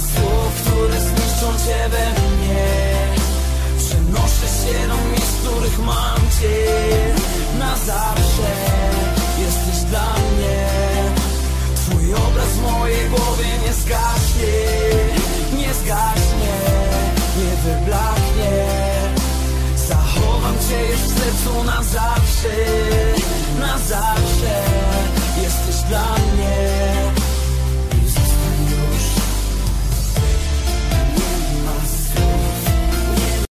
słów, które zniszczą cię we mnie. Przenoszę się do miejsc, których mam cię. Na zawsze jesteś dla mnie. Twój obraz w mojej głowie nie zgaśnie Nie zgaśnie, nie wyblaknie. Zachowam cię już w sercu na zawsze.